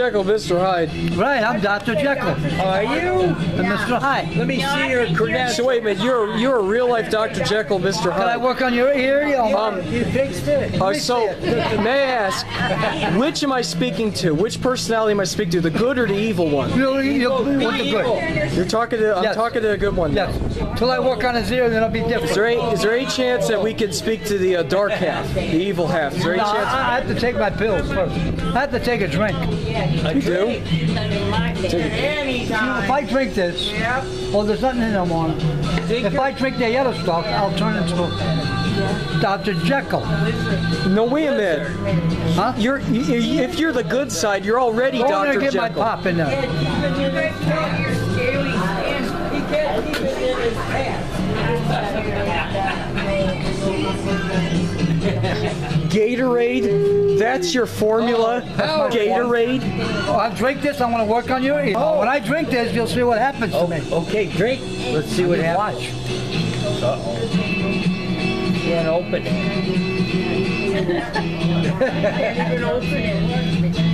Jekyll, Mr. Hyde. Right, I'm Dr. Jekyll. Are you? And Mr. Hyde. Let me see your credentials. So wait a minute, you're you're a real life Dr. Jekyll, Mr. Hyde. Can I work on your ear? You Um, You fixed it. Uh, so, may I ask, which am I speaking to? Which personality am I speaking to? The good or the evil one? be with the good. You're talking to. I'm Yes. talking to a good one. Yes. Till I work on his ear, then it'll be Is different. there any, is there any chance that we could speak to the uh, dark half, the evil half? Is there any No, chance? I, I have to take my pills first. I have to take a drink. You do? If I drink this, well, there's nothing in them on. If I drink the other stuff, I'll turn into Dr. Jekyll. No, wait a minute. Huh? You're you, if you're the good side, you're already Go in there Dr. and get my Jekyll. pop in there. Gatorade. That's your formula. Oh, my Gatorade. Oh, I'll drink this. I'm going to work on your Oh. When I drink this, you'll see what happens to me. Okay, drink. Let's see what happens. Watch. Uh -oh. Can't open it. can't open it.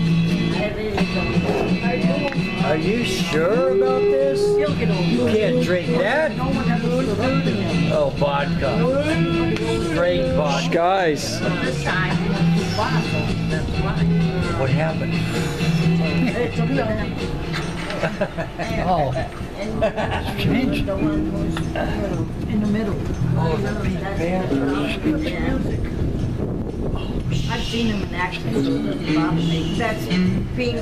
Are you sure about this? You can't drink that. Oh, vodka. Straight vodka. Guys, What happened? Oh, strange. In the middle. Oh, that's bad. I've seen him in action. That's pink,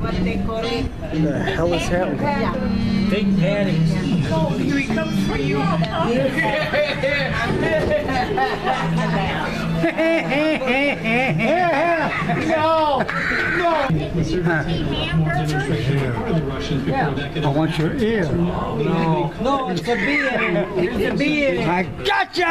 what they call it? what the hell is happening? Yeah. Big panties. I want your ear. No, no, it's a beer. It's it. There's a bee in it. I got you!